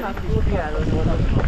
他点了到时候